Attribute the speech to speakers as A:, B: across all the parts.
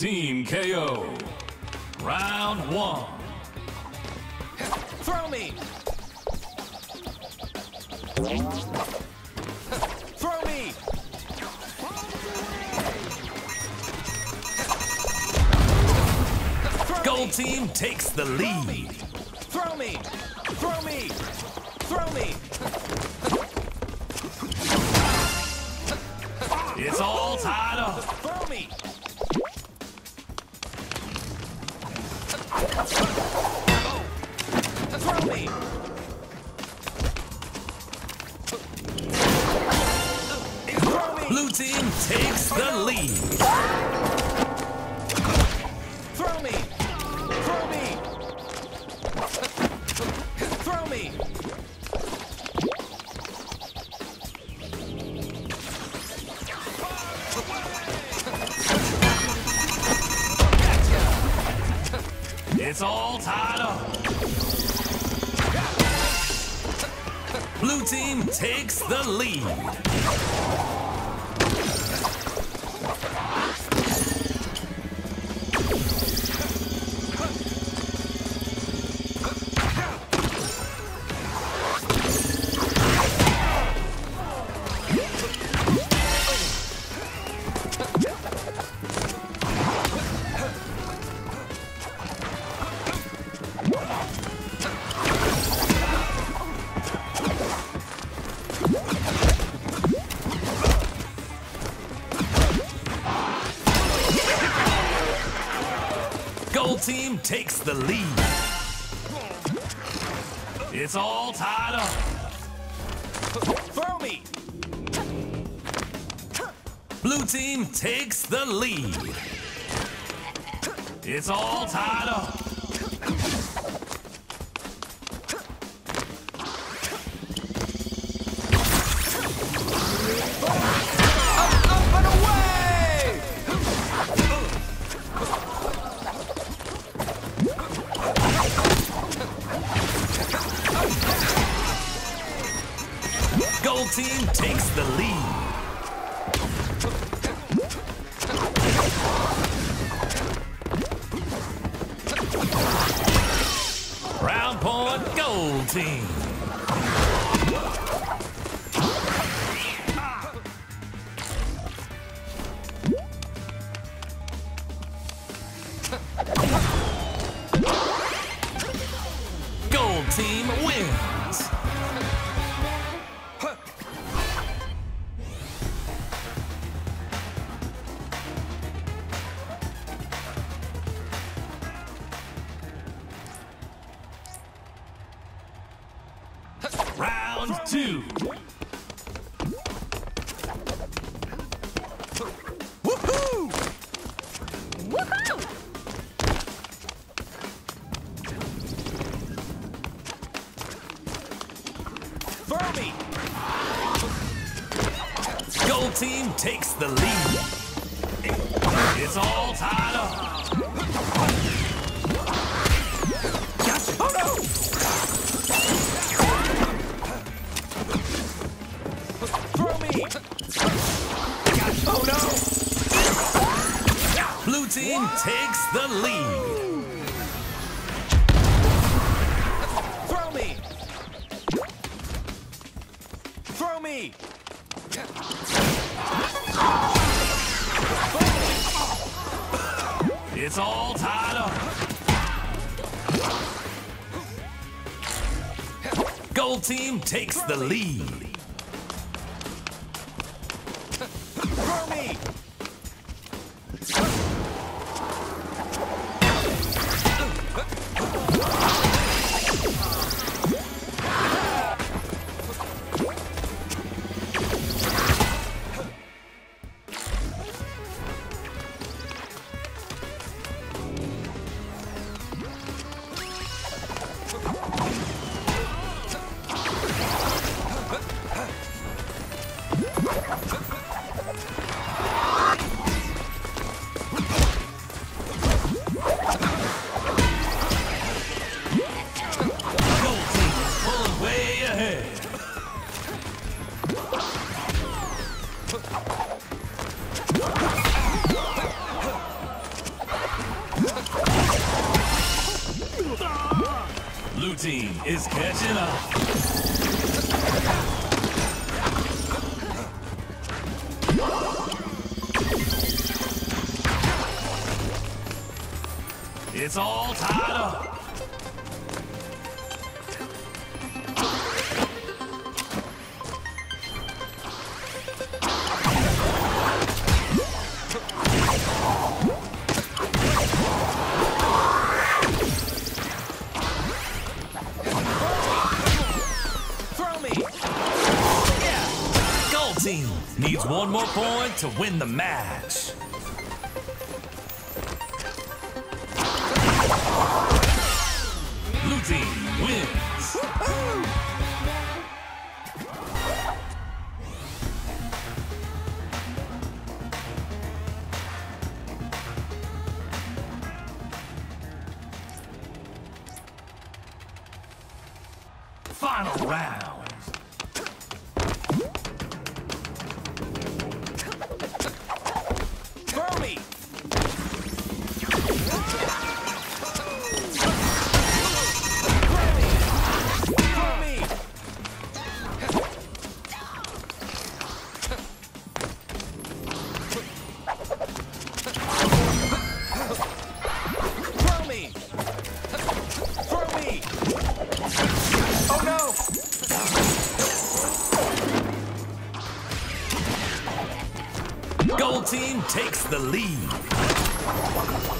A: Team KO. Round one.
B: Throw me! Throw me! Throw
A: Gold
B: me!
A: team takes the lead.
B: Throw me! Throw me! Throw me!
A: It's all tied up.
B: Throw me!
A: Blue team takes the lead. Team takes the lead. Gold team takes the lead. It's all tied up.
B: Throw me!
A: Blue team takes the lead. It's all tied. Up team takes the lead. Round point, gold team. Two.
B: Woohoo! Throw me!
A: Gold team takes the lead. It's all tied team takes the lead.
B: Throw me! Throw me!
A: It's all tied up. Gold team takes the lead. Blue team is catching up. It's all tied up. Needs one more point to win the match. Blue team wins. Final round.
B: Me!
A: Gold team takes the lead.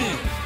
A: win.